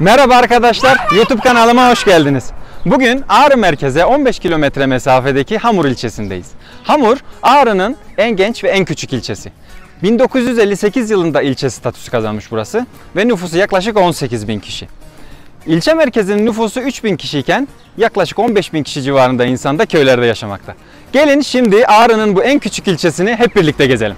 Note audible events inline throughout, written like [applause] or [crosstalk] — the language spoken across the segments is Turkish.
Merhaba arkadaşlar, YouTube kanalıma hoş geldiniz. Bugün Ağrı merkeze 15 kilometre mesafedeki Hamur ilçesindeyiz. Hamur, Ağrı'nın en genç ve en küçük ilçesi. 1958 yılında ilçe statüsü kazanmış burası ve nüfusu yaklaşık 18 bin kişi. İlçe merkezinin nüfusu 3 bin kişiyken yaklaşık 15 bin kişi civarında insan da köylerde yaşamakta. Gelin şimdi Ağrı'nın bu en küçük ilçesini hep birlikte gezelim.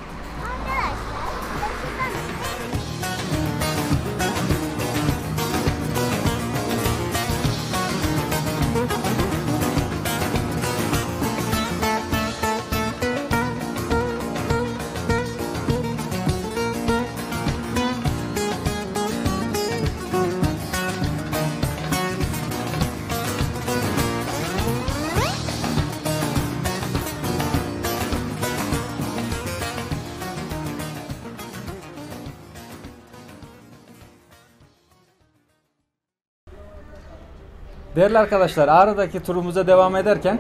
Değerli arkadaşlar Ağrı'daki turumuza devam ederken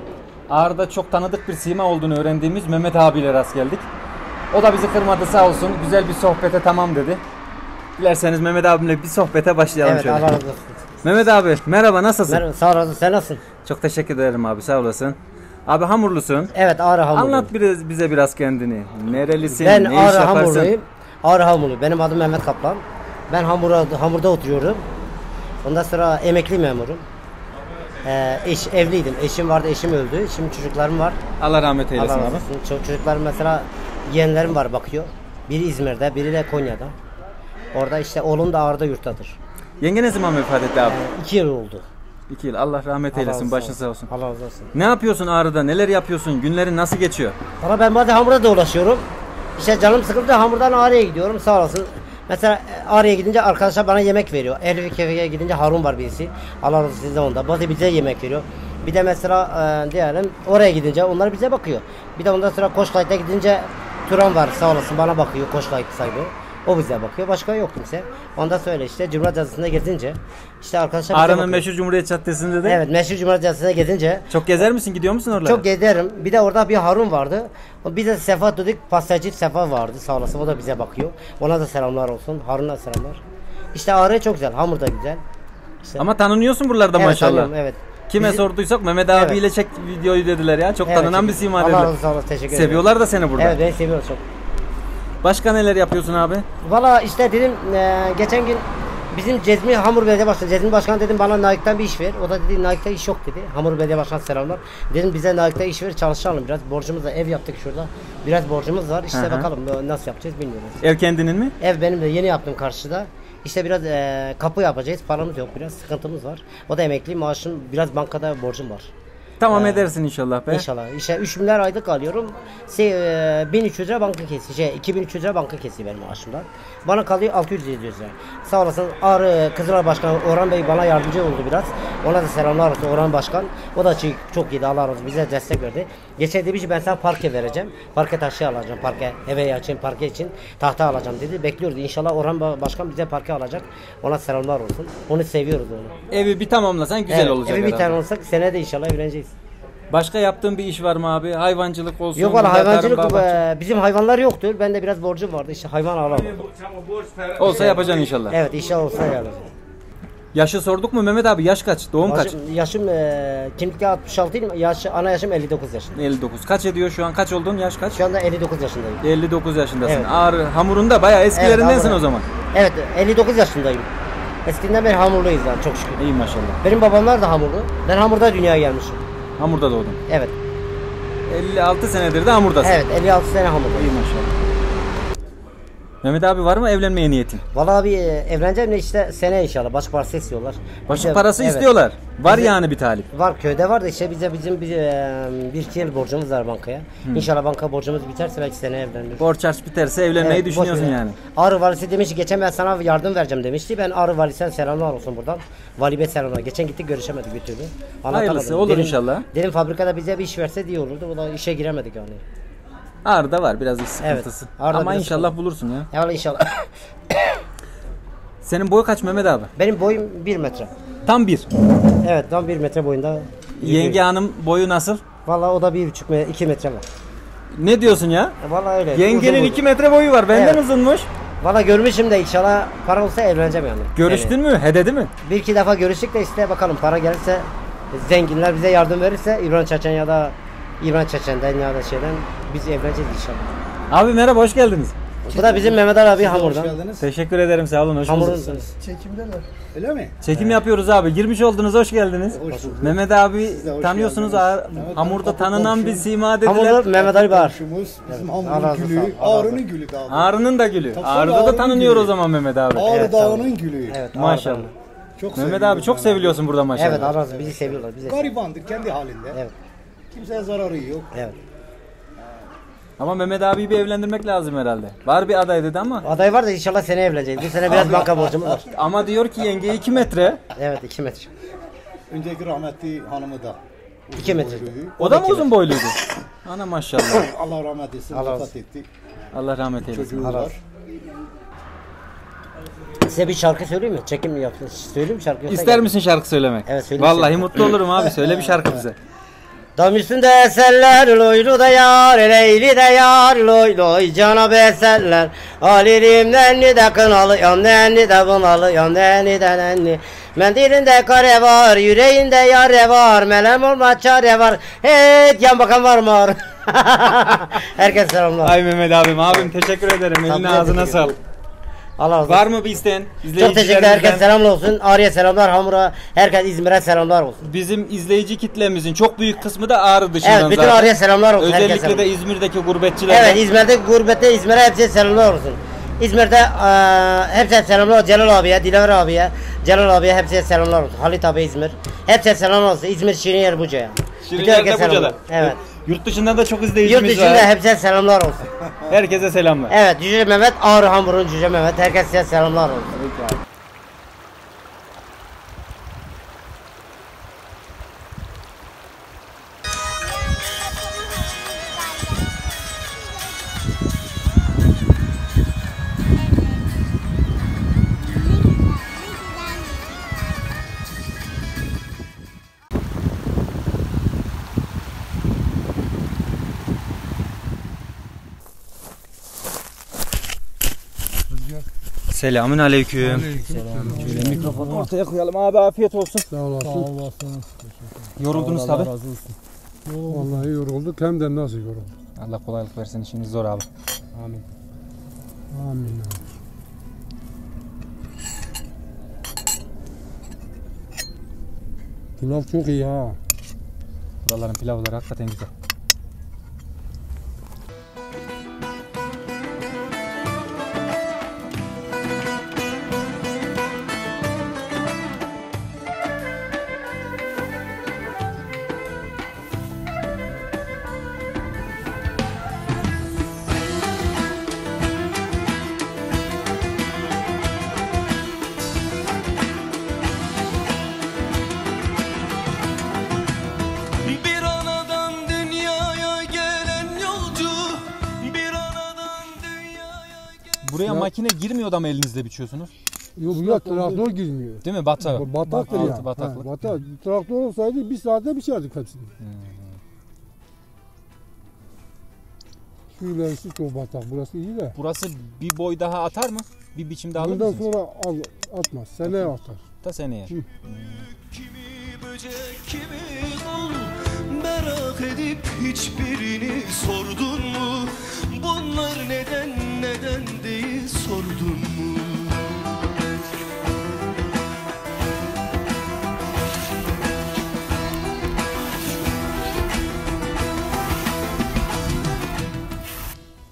Ağrı'da çok tanıdık bir sima olduğunu öğrendiğimiz Mehmet abiyle rast geldik. O da bizi kırmadı sağ olsun. Güzel bir sohbete tamam dedi. Dilerseniz Mehmet abimle bir sohbete başlayalım Evet şöyle. Allah razı olsun. Mehmet abi merhaba nasılsın? Merhaba, sağ olasın. Sen nasılsın? Çok teşekkür ederim abi sağ olasın. Abi hamurlusun. Evet Ağrı Hamurlu. Anlat biraz, bize biraz kendini. Nerelisin? Ben ne iş Ağrı yaparsın? Hamurluyum. Ağrı Hamurlu. Benim adım Mehmet Kaplan. Ben hamura, hamurda oturuyorum. Ondan sonra emekli memurum. Ee, eş, evliydim. Eşim vardı, eşim öldü. Şimdi çocuklarım var. Allah rahmet eylesin Allah razı abi. olsun. Ço- çocuklarım mesela yeğenlerim var bakıyor. Biri İzmir'de, biri de Konya'da. Orada işte oğlum da Ağrı'da yurttadır. Yenge ne zaman vefat etti abi? İki yıl oldu. İki yıl. Allah rahmet eylesin. Başın sağ olsun. Allah razı olsun. Ne yapıyorsun Ağrı'da? Neler yapıyorsun? Günlerin nasıl geçiyor? Valla ben bazen hamura dolaşıyorum. İşte canım sıkıldı hamurdan Ağrı'ya gidiyorum sağ olasın. Mesela e, Ağrı'ya gidince arkadaşlar bana yemek veriyor. Elif Kefe'ye gidince Harun var birisi. Allah razı olsun sizde onda. Bazı bize yemek veriyor. Bir de mesela e, diyelim oraya gidince onlar bize bakıyor. Bir de ondan sonra Koşkayıt'a gidince Turan var sağ olasın bana bakıyor Koşkayıt sahibi. O bize bakıyor. Başka yok kimse. Ondan sonra işte Cumhuriyet Caddesi'nde gezince işte arkadaşlar bize Ağrı'nın bakıyor. meşhur Cumhuriyet Caddesi'nde de. Evet meşhur Cumhuriyet Caddesi'ne gezince Çok gezer misin? Gidiyor musun oralara? çok gezerim. Bir de orada bir Harun vardı. O Bir de Sefa dedik pastacı Sefa vardı sağ olasın. O da bize bakıyor. Ona da selamlar olsun. Harun'a selamlar. İşte Ağrı çok güzel. Hamur da güzel. Ama tanınıyorsun buralarda evet, maşallah. tanıyorum, Evet. Kime Bizi- sorduysak Mehmet abiyle çek videoyu dediler ya. Çok Evet, tanınan bir sima Allah dediler. razı olsun. Teşekkür ederim. Seviyorlar da seni burada. Evet beni seviyor çok. Başka neler yapıyorsun abi? Valla işte dedim e, geçen gün bizim Cezmi Hamur Belediye Başkanı, Cezmi Başkan dedim bana Naik'ten bir iş ver. O da dedi Naik'te iş yok dedi. Hamur Belediye Başkanı selamlar. Dedim bize Naik'te iş ver çalışalım biraz. Borcumuz da ev yaptık şurada. Biraz borcumuz var. İşte Hı hı. bakalım e, nasıl yapacağız bilmiyoruz. Ev kendinin mi? Ev benim de yeni yaptım karşıda. İşte biraz e, kapı yapacağız. Paramız yok biraz. Sıkıntımız var. O da emekli maaşım biraz bankada borcum var. Tamam edersin inşallah be. İnşallah. İşte 3 milyar aylık alıyorum. Şey, e, 1300 lira banka kesiyor. Şey, 2300 lira banka kesiyor benim maaşımdan. Bana kalıyor 600 lira. Sağ olasın Ağrı Kızılay Başkanı Orhan Bey bana yardımcı oldu biraz. Ona da selamlar olsun Orhan Başkan. O da çok, çok iyiydi Allah razı. Bize destek verdi. Geçen demiş ben sana parke vereceğim. Parke taşı alacağım. Parke eve için parke için tahta alacağım dedi. Bekliyoruz. İnşallah Orhan Ba- Başkan bize parke alacak. Ona selamlar olsun. Onu seviyoruz onu. Evi bir tamamlasan güzel Evet, olacak Evi bir olsak senede inşallah evleneceğiz. Başka yaptığın bir iş var mı abi? Hayvancılık olsun. Yok valla hayvancılık e, bizim hayvanlar yoktur. Ben de biraz borcum vardı işte hayvan alamam. Olsa yapacaksın inşallah. Evet inşallah olsa yani. Yaşı sorduk mu Mehmet abi? Yaş kaç? Doğum kaç? Yaşım, yaşım e, kimlikte 66 değil mi? Yaş, ana yaşım 59 yaşında. 59. Kaç ediyor şu an? Kaç oldun? Yaş kaç? Şu anda 59 yaşındayım. 59 yaşındasın. Evet. Ağrı hamurunda bayağı eskilerindensin hamur- o zaman. Evet 59 yaşındayım. Eskiden beri hamurluyuz yani çok şükür. İyi maşallah. Benim babamlar da hamurlu. Ben hamurda dünyaya gelmişim. Hamurda doğdun. Evet. 56 senedir de hamurdasın. Evet 56 sene hamurdayım. İyi maşallah. Mehmet abi var mı evlenmeye niyetin? Vallahi abi e, evleneceğim de işte sene inşallah. Başka parası istiyorlar. Başlık Bize- parası evet. istiyorlar. Var Bize- yani bir talip. Var köyde var da işte bize bizim bir, e, bir iki yıl borcumuz var bankaya. İnşallah banka borcumuz biterse belki seneye evleniriz. Borç harç biterse evlenmeyi Evet, düşünüyorsun ver. yani. Ağrı valisi demiş geçen ben sana yardım vereceğim demişti. Ben Ağrı valisine selamlar olsun buradan. Vali Bey selamlar. Geçen gittik görüşemedik bir türlü. Anlatamadım. Hayırlısı, olur inşallah. Dedim fabrikada bize bir iş verse diye olurdu. O da işe giremedik yani. Ağrı'da var biraz iş sıkıntısı. Ağrı'da Ama biraz inşallah bulursun ya. Ya inşallah. Senin boy kaç Mehmet abi? Benim boyum 1 metre. Tam bir. Evet tam 1 metre boyunda. Yenge hanım boyu nasıl? Vallahi o da 1,5 metre, 2 metre var. Ne diyorsun ya? E, Vallahi öyle. Yengenin boylu. 2 metre boyu var. Benden Evet. uzunmuş. Valla görmüşüm de inşallah para olsa evleneceğim yani. Görüştün mü? Hededi mi? Bir iki defa görüştük de işte bakalım para gelirse zenginler bize yardım verirse İbrahim Çeçen ya da İbrahim Çeçen'den ya da şeyden biz evleneceğiz inşallah. Abi merhaba hoş geldiniz. Bu da bizim Mehmet Ali abi hamurdan. Teşekkür ederim sağ olun hoş Hamurun bulduk. Çekimdeler. Öyle mi? Çekim yapıyoruz abi. Girmiş oldunuz hoş geldiniz. Mehmet abi hoş tanıyorsunuz. geldiniz. Ağır- hamurda tanınan bir sima dediler. Hamurda Mehmet Ali var. Komşumuz, bizim Allah hamurun razı olsun, gülü, Allah razı Ağrı'nın gülü daha. Ağrı'nın da gülü. Tabii, Ağrı'da da Ağrı'nın tanınıyor gülü. o zaman Mehmet abi. Ağrı Evet, Dağı'nın gülü. Evet. Maşallah. Çok Mehmet abi çok yani. seviliyorsun burada maşallah. Evet Allah razı olsun. Bizi seviyorlar. Bizi Garibandık kendi halinde. Evet. Kimseye zararı yok. Evet. Ama Mehmet abiyi bir evlendirmek lazım herhalde. Var bir aday dedi ama. Aday var da inşallah seneye evleneceğiz. Bu sene biraz banka borcumuz var. [laughs] Ama diyor ki yenge 2 metre. Evet 2 metre. Önceki rahmetli hanımı da. uzun İki metre. boyluydu. O da mı uzun boyluydu? Ana maşallah. [laughs] Allah rahmet etsin. Allah olsun. etti. Allah rahmet eylesin. Çocuğu Allah var. Size bir şarkı söyleyeyim mi? Çekim mi yaptın? Söyleyeyim mi şarkı? İster gel- misin şarkı söylemek? Evet, söyleyeyim. Vallahi mutlu olurum abi. [laughs] Söyle bir şarkı bize. Dam üstünde eserler loylu da yar leyli de yar loy loy cana eserler Alirim nenni de kınalıyam nenni de bunalıyam nenni de nenni Mendilinde kare var yüreğinde yare var Melem olma çare var Hey yan bakan var mı var [laughs] Herkese selamlar Ay Mehmet abim. Abim teşekkür ederim. Eline Tabii, ağzına sağlık. Allah razı olsun Var mı bir isteğin? Çok teşekkürler herkese selamlar olsun Ağrı'ya selamlar Hamur'a herkes İzmir'e selamlar olsun Bizim izleyici kitlemizin çok büyük kısmı da Ağrı dışından Evet bütün zaten. Ağrı'ya selamlar olsun Özellikle selamlar. de İzmir'deki gurbetçiler. Evet İzmir'de gurbette İzmir'e hepsi selamlar olsun. İzmir'de eee hepsine selamlar Celal abiye, Dilaver abiye, Celal abiye hepsine selamlar olsun. Halit abi İzmir. Hepsine selamlar olsun. İzmir Şirinyer Buca'ya. Herkese Buca'da. Evet. Yurt dışından da çok Yurt izleyicimiz dışında var. hepsine selamlar olsun. Herkese selamlar. Evet Cüce Mehmet Ağrı Hamur'un Cüce Mehmet. Herkese selamlar olsun. Selamün aleyküm. Şöyle mikrofonu ortaya koyalım abi afiyet olsun. Sağ olasın. Yoruldunuz tabi. Vallahi yorulduk hem de nasıl yorulduk. Allah kolaylık versin işiniz zor abi. Amin. Amin. Pilav çok iyi ha. Buraların pilavları hakikaten güzel. Buraya makine girmiyor da mı elinizle biçiyorsunuz? Yok bu ya traktör girmiyor. Değil mi? Batak. Bataktır Altı ya. bataklık. Ha, batak. Traktör olsaydı bir saatte biçerdik hepsini. Şu ilerisi çok batak. Burası iyi de. Burası bir boy daha atar mı? Bir biçim daha alır Bundan mısınız? sonra al, atmaz. Seneye atar. Da seneye. Kimi böcek kimi kul Merak edip hiçbirini sordun mu Bunlar neden neden diye sordun mu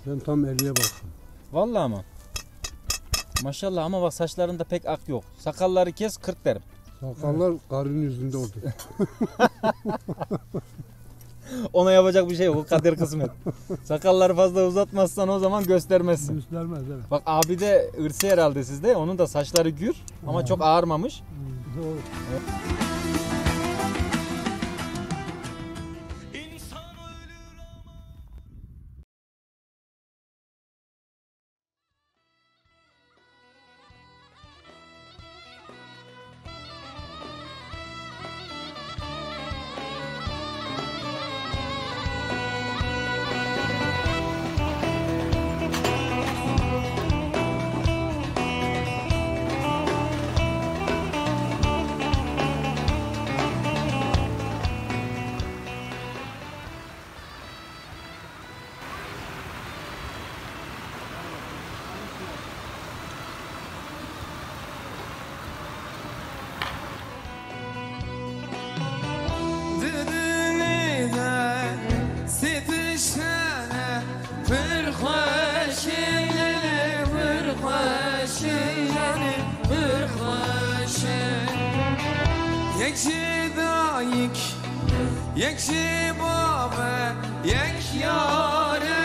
Ben tam 50'ye bastım. Vallahi ama. Maşallah ama bak saçlarında pek ak yok. Sakalları kes 40 derim. Sakallar karın yüzünde oldu. [laughs] [laughs] Ona yapacak bir şey yok. O kader kısmet. Sakalları fazla uzatmazsan o zaman göstermezsin. Göstermez evet. Bak abi de ırsı herhalde sizde. Onun da saçları gür ama çok ağarmamış. Doğru. İnsan Yekşi dayık Yekşi babe Yek yare